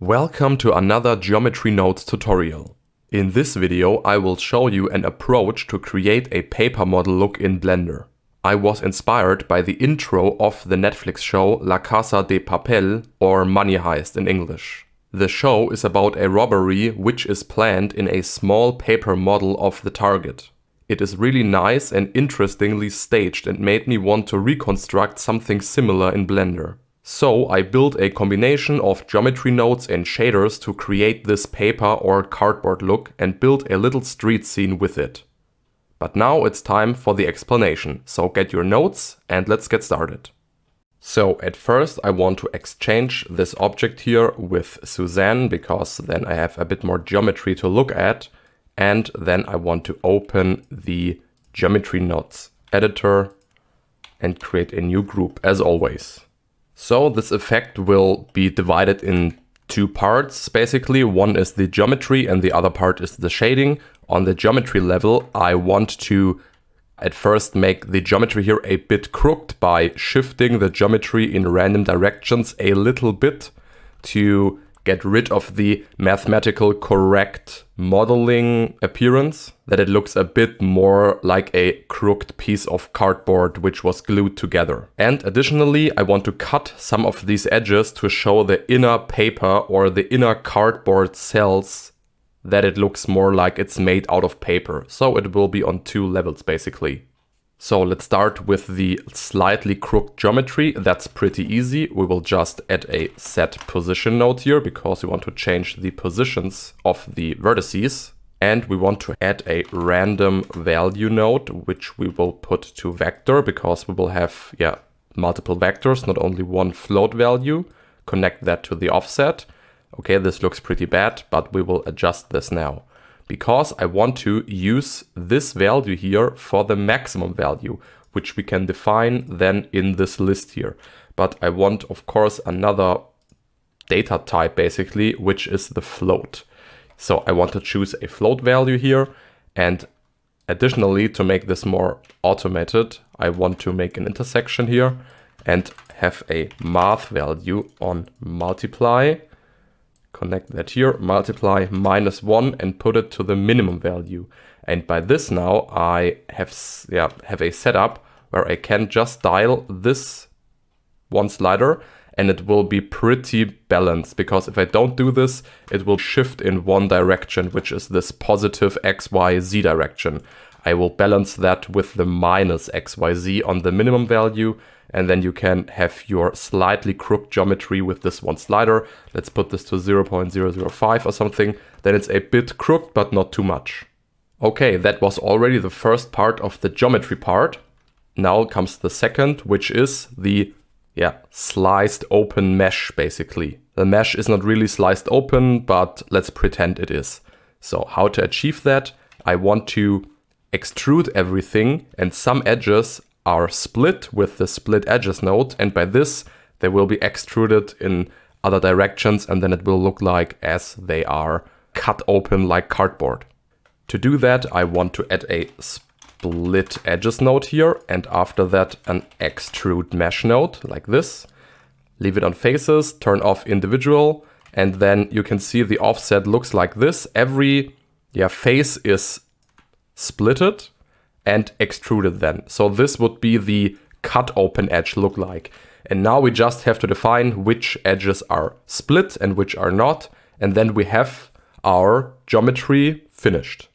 Welcome to another Geometry Nodes tutorial. In this video I will show you an approach to create a paper model look in Blender. I was inspired by the intro of the Netflix show La Casa de Papel or Money Heist in English. The show is about a robbery which is planned in a small paper model of the target. It is really nice and interestingly staged and made me want to reconstruct something similar in Blender. So I built a combination of geometry nodes and shaders to create this paper or cardboard look and build a little street scene with it. But now it's time for the explanation, so get your notes and let's get started. So at first I want to exchange this object here with Suzanne because then I have a bit more geometry to look at and then I want to open the geometry nodes editor and create a new group as always. So this effect will be divided in two parts basically. One is the geometry and the other part is the shading. On the geometry level, I want to at first make the geometry here a bit crooked by shifting the geometry in random directions a little bit to get rid of the mathematical correct modeling appearance, that it looks a bit more like a crooked piece of cardboard which was glued together. And additionally, I want to cut some of these edges to show the inner paper or the inner cardboard cells that it looks more like it's made out of paper. So it will be on two levels basically. So let's start with the slightly crooked geometry. That's pretty easy. We will just add a set position node here because we want to change the positions of the vertices. And we want to add a random value node, which we will put to vector because we will have yeah multiple vectors, not only one float value. Connect that to the offset. Okay, this looks pretty bad, but we will adjust this now because I want to use this value here for the maximum value, which we can define then in this list here. But I want, of course, another data type basically, which is the float. So I want to choose a float value here. And additionally, to make this more automated, I want to make an intersection here and have a math value on multiply connect that here, multiply minus 1 and put it to the minimum value. And by this now I have, yeah, have a setup where I can just dial this one slider and it will be pretty balanced because if I don't do this, it will shift in one direction, which is this positive X, Y, Z direction. I will balance that with the minus X, Y, Z on the minimum value and then you can have your slightly crooked geometry with this one slider. Let's put this to 0.005 or something. Then it's a bit crooked, but not too much. Okay, that was already the first part of the geometry part. Now comes the second, which is the yeah, sliced open mesh, basically. The mesh is not really sliced open, but let's pretend it is. So how to achieve that? I want to extrude everything and some edges are split with the split edges node and by this they will be extruded in other directions and then it will look like as they are cut open like cardboard. To do that I want to add a split edges node here and after that an extrude mesh node like this. Leave it on faces, turn off individual and then you can see the offset looks like this. Every yeah, face is splitted and extruded then. So this would be the cut open edge look like. And now we just have to define which edges are split and which are not. And then we have our geometry finished.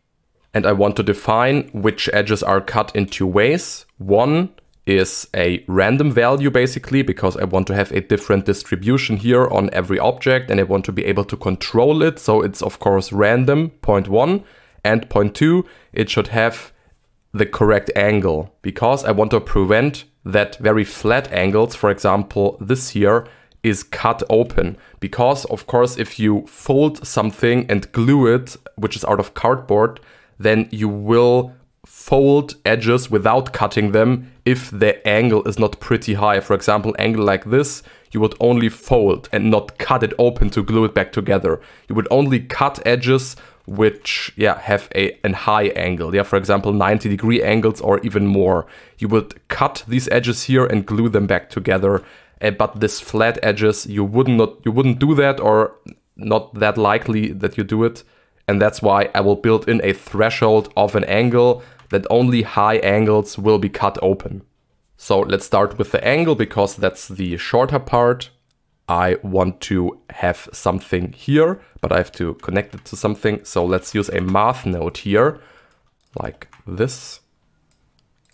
And I want to define which edges are cut in two ways. One is a random value basically because I want to have a different distribution here on every object and I want to be able to control it. So it's of course random, point one. And point two, it should have the correct angle because I want to prevent that very flat angles, for example, this here is cut open. Because of course, if you fold something and glue it, which is out of cardboard, then you will fold edges without cutting them if the angle is not pretty high. For example, angle like this, you would only fold and not cut it open to glue it back together. You would only cut edges which yeah have a an high angle yeah for example 90 degree angles or even more you would cut these edges here and glue them back together uh, but this flat edges you wouldn't not you wouldn't do that or not that likely that you do it. And that's why I will build in a threshold of an angle that only high angles will be cut open. So let's start with the angle because that's the shorter part. I want to have something here, but I have to connect it to something. So let's use a math node here, like this.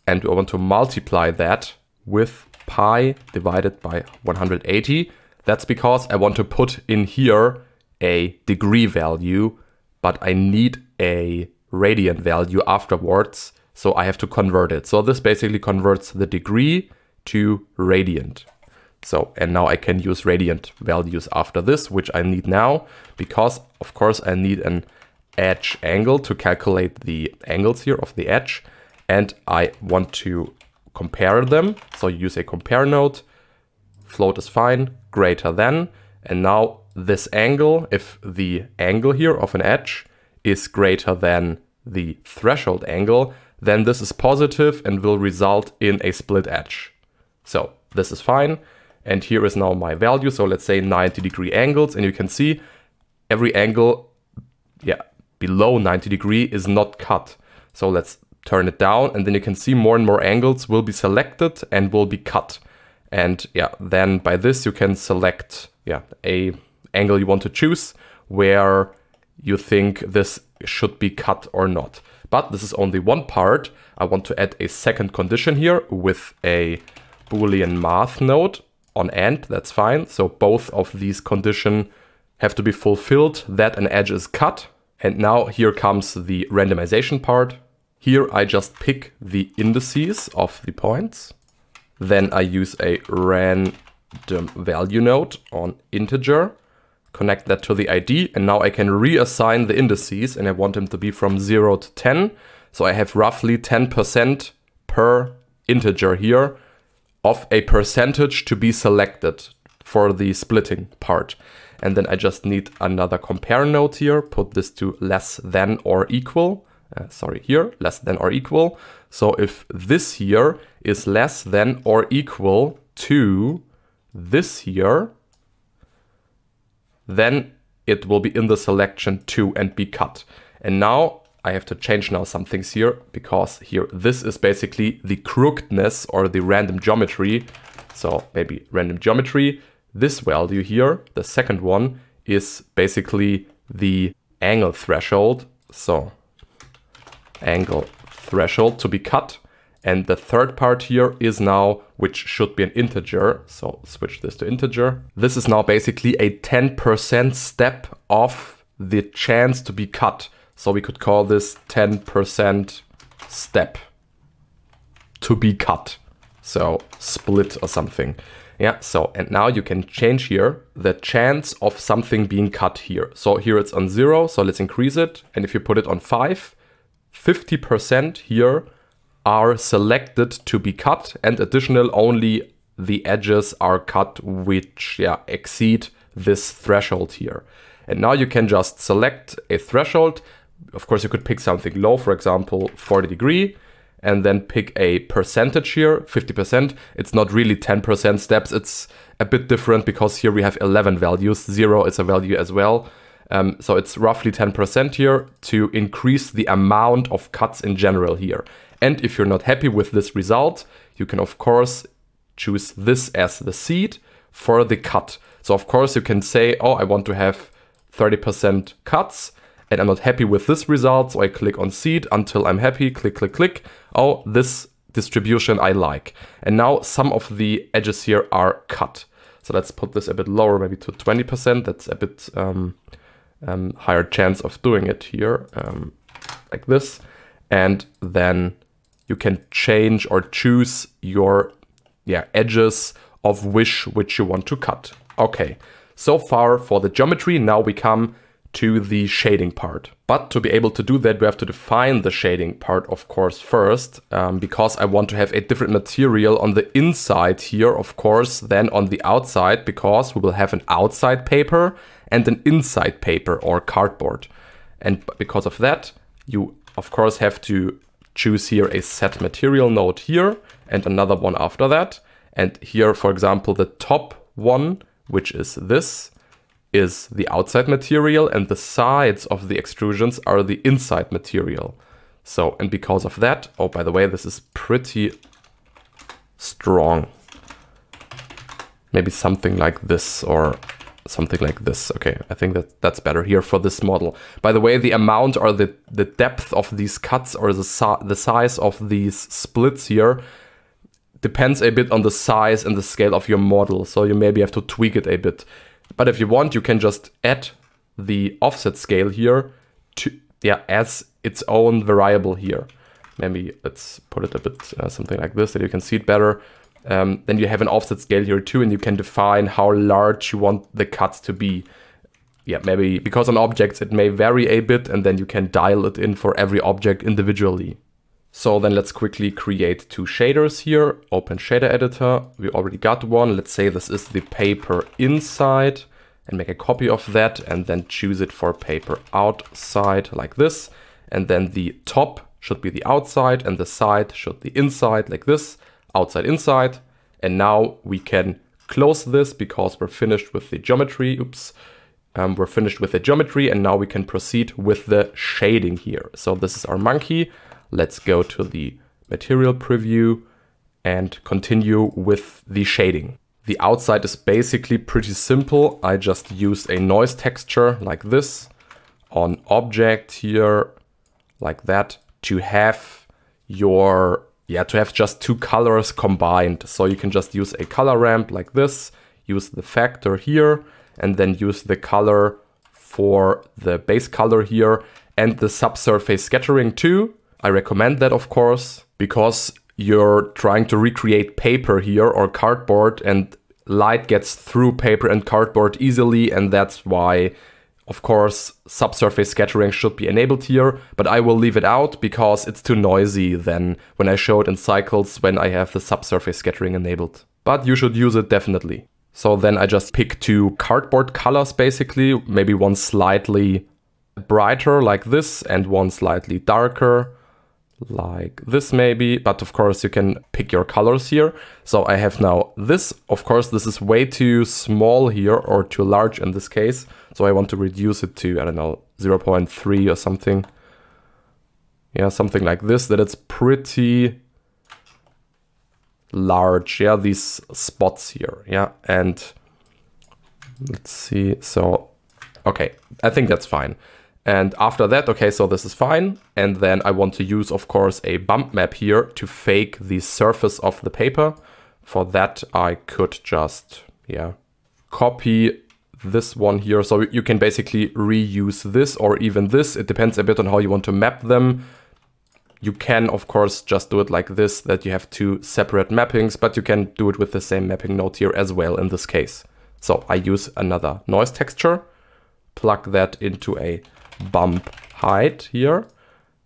And we want to multiply that with pi divided by 180. That's because I want to put in here a degree value, but I need a radian value afterwards. So I have to convert it. So this basically converts the degree to radiant. So, and now I can use radiant values after this, which I need now, because of course I need an edge angle to calculate the angles here of the edge. And I want to compare them. So use a compare node, float is fine, greater than. And now this angle, if the angle here of an edge is greater than the threshold angle, then this is positive and will result in a split edge. So this is fine. And here is now my value. So let's say 90 degree angles. And you can see every angle yeah, below 90 degree is not cut. So let's turn it down and then you can see more and more angles will be selected and will be cut. And yeah, then by this you can select yeah, a angle you want to choose where you think this should be cut or not. But this is only one part. I want to add a second condition here with a boolean math node on end, that's fine. So both of these conditions have to be fulfilled that an edge is cut. And now here comes the randomization part. Here I just pick the indices of the points. Then I use a random value node on integer, connect that to the ID, and now I can reassign the indices and I want them to be from 0 to 10. So I have roughly 10% per integer here of a percentage to be selected for the splitting part. And then I just need another compare node here, put this to less than or equal. Uh, sorry, here, less than or equal. So if this here is less than or equal to this here, then it will be in the selection to and be cut. And now I have to change now some things here because here this is basically the crookedness or the random geometry. So maybe random geometry. This value here, the second one, is basically the angle threshold. So angle threshold to be cut. And the third part here is now, which should be an integer. So switch this to integer. This is now basically a 10% step off the chance to be cut. So we could call this 10% step to be cut. So split or something. Yeah, so and now you can change here the chance of something being cut here. So here it's on zero, so let's increase it. And if you put it on five, 50% here are selected to be cut and additional only the edges are cut which yeah, exceed this threshold here. And now you can just select a threshold of course, you could pick something low, for example, 40 degree, and then pick a percentage here, 50%. It's not really 10% steps. It's a bit different because here we have 11 values. Zero is a value as well. Um, so it's roughly 10% here to increase the amount of cuts in general here. And if you're not happy with this result, you can of course choose this as the seed for the cut. So of course you can say, oh, I want to have 30% cuts and I'm not happy with this result, so I click on seed until I'm happy, click, click, click. Oh, this distribution I like. And now some of the edges here are cut. So let's put this a bit lower, maybe to 20%. That's a bit um, um, higher chance of doing it here, um, like this. And then you can change or choose your yeah, edges of wish which you want to cut. Okay, so far for the geometry. Now we come to the shading part. But to be able to do that, we have to define the shading part, of course, first, um, because I want to have a different material on the inside here, of course, than on the outside, because we will have an outside paper and an inside paper or cardboard. And because of that, you, of course, have to choose here a set material node here and another one after that. And here, for example, the top one, which is this, is the outside material and the sides of the extrusions are the inside material. So, and because of that, oh, by the way, this is pretty strong. Maybe something like this or something like this. Okay, I think that that's better here for this model. By the way, the amount or the, the depth of these cuts or the, the size of these splits here depends a bit on the size and the scale of your model. So you maybe have to tweak it a bit. But if you want, you can just add the offset scale here to, yeah, as its own variable here. Maybe let's put it a bit uh, something like this that you can see it better. Um, then you have an offset scale here too, and you can define how large you want the cuts to be. Yeah, maybe because on objects it may vary a bit, and then you can dial it in for every object individually. So then let's quickly create two shaders here. Open shader editor. We already got one. Let's say this is the paper inside and make a copy of that and then choose it for paper outside like this. And then the top should be the outside and the side should be inside like this, outside, inside. And now we can close this because we're finished with the geometry. Oops. Um, we're finished with the geometry and now we can proceed with the shading here. So this is our monkey. Let's go to the material preview and continue with the shading. The outside is basically pretty simple. I just used a noise texture like this on object here, like that, to have your, yeah, to have just two colors combined. So you can just use a color ramp like this, use the factor here, and then use the color for the base color here and the subsurface scattering too. I recommend that, of course, because you're trying to recreate paper here or cardboard and light gets through paper and cardboard easily and that's why of course subsurface scattering should be enabled here but I will leave it out because it's too noisy then when I show it in cycles when I have the subsurface scattering enabled. But you should use it definitely. So then I just pick two cardboard colors basically, maybe one slightly brighter like this and one slightly darker like this maybe, but of course you can pick your colors here. So I have now this, of course this is way too small here or too large in this case. So I want to reduce it to, I don't know, 0.3 or something. Yeah, something like this, that it's pretty large, yeah, these spots here, yeah, and let's see, so, okay, I think that's fine. And after that, okay, so this is fine. And then I want to use, of course, a bump map here to fake the surface of the paper. For that, I could just, yeah, copy this one here. So you can basically reuse this or even this. It depends a bit on how you want to map them. You can, of course, just do it like this, that you have two separate mappings, but you can do it with the same mapping node here as well in this case. So I use another noise texture, plug that into a bump height here,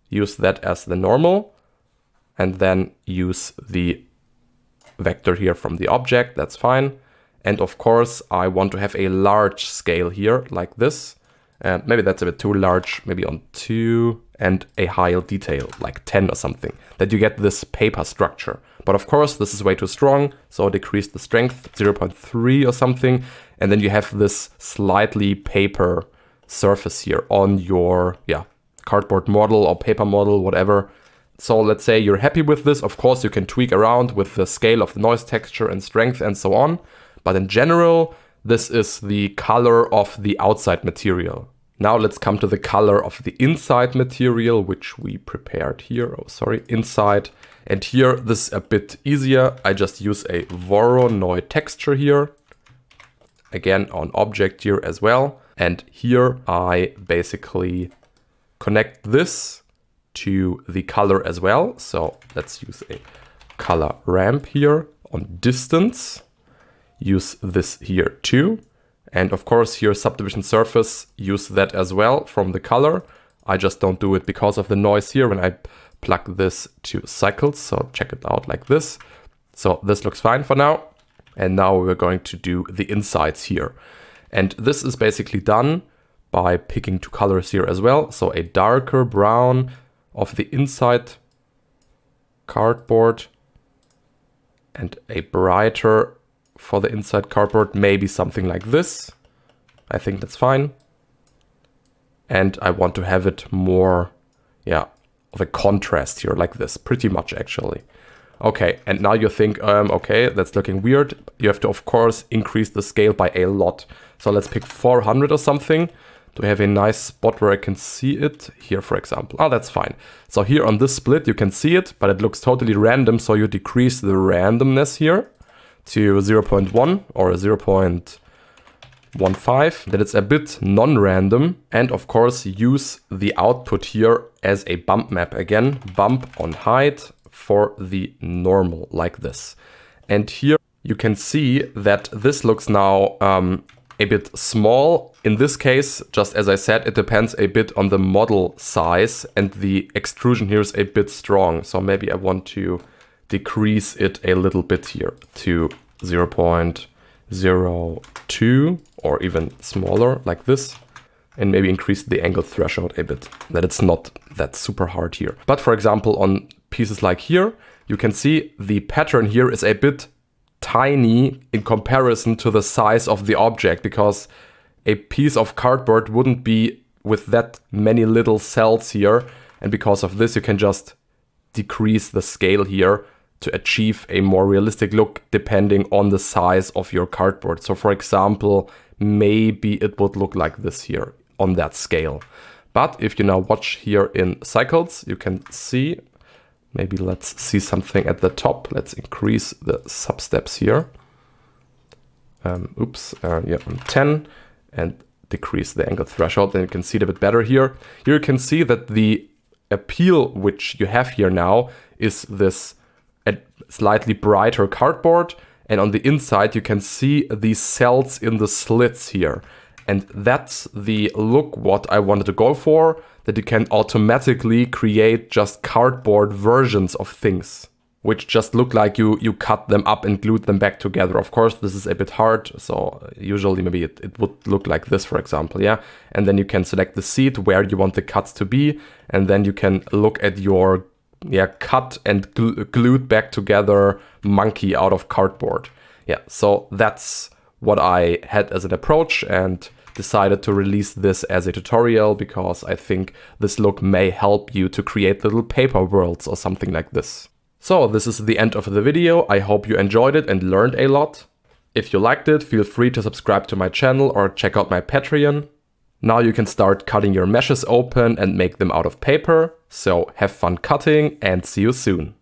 use that as the normal, and then use the vector here from the object, that's fine. And of course, I want to have a large scale here, like this. And maybe that's a bit too large, maybe on 2, and a high detail, like 10 or something, that you get this paper structure. But of course, this is way too strong, so decrease the strength, 0.3 or something, and then you have this slightly paper surface here on your yeah cardboard model or paper model, whatever. So let's say you're happy with this. Of course, you can tweak around with the scale of the noise texture and strength and so on. But in general, this is the color of the outside material. Now let's come to the color of the inside material, which we prepared here. Oh, sorry, inside. And here, this is a bit easier. I just use a Voronoi texture here. Again, on object here as well. And here I basically connect this to the color as well. So let's use a color ramp here on distance. Use this here too. And of course here subdivision surface, use that as well from the color. I just don't do it because of the noise here when I plug this to cycles. So check it out like this. So this looks fine for now. And now we're going to do the insides here. And this is basically done by picking two colors here as well. So a darker brown of the inside cardboard and a brighter for the inside cardboard, maybe something like this. I think that's fine. And I want to have it more, yeah, of a contrast here, like this, pretty much actually. Okay, and now you think, um, okay, that's looking weird. You have to, of course, increase the scale by a lot. So let's pick 400 or something to have a nice spot where I can see it. Here, for example. Oh, that's fine. So here on this split, you can see it, but it looks totally random. So you decrease the randomness here to 0.1 or 0.15. Then it's a bit non-random. And of course, use the output here as a bump map again. Bump on height for the normal like this. And here you can see that this looks now um, a bit small. In this case, just as I said, it depends a bit on the model size and the extrusion here is a bit strong. So maybe I want to decrease it a little bit here to 0.02 or even smaller like this and maybe increase the angle threshold a bit, that it's not that super hard here. But for example, on pieces like here, you can see the pattern here is a bit tiny in comparison to the size of the object because a piece of cardboard wouldn't be with that many little cells here. And because of this, you can just decrease the scale here to achieve a more realistic look depending on the size of your cardboard. So for example, maybe it would look like this here on that scale. But if you now watch here in cycles, you can see Maybe let's see something at the top. Let's increase the sub steps here. Um, oops, uh, yeah, 10 and decrease the angle threshold. Then you can see it a bit better here. Here you can see that the appeal which you have here now is this slightly brighter cardboard. And on the inside, you can see these cells in the slits here. And that's the look what I wanted to go for, that you can automatically create just cardboard versions of things, which just look like you, you cut them up and glued them back together. Of course, this is a bit hard, so usually maybe it, it would look like this, for example, yeah? And then you can select the seat where you want the cuts to be, and then you can look at your yeah, cut and gl glued back together monkey out of cardboard. Yeah, so that's what I had as an approach and decided to release this as a tutorial because I think this look may help you to create little paper worlds or something like this. So this is the end of the video. I hope you enjoyed it and learned a lot. If you liked it, feel free to subscribe to my channel or check out my Patreon. Now you can start cutting your meshes open and make them out of paper. So have fun cutting and see you soon.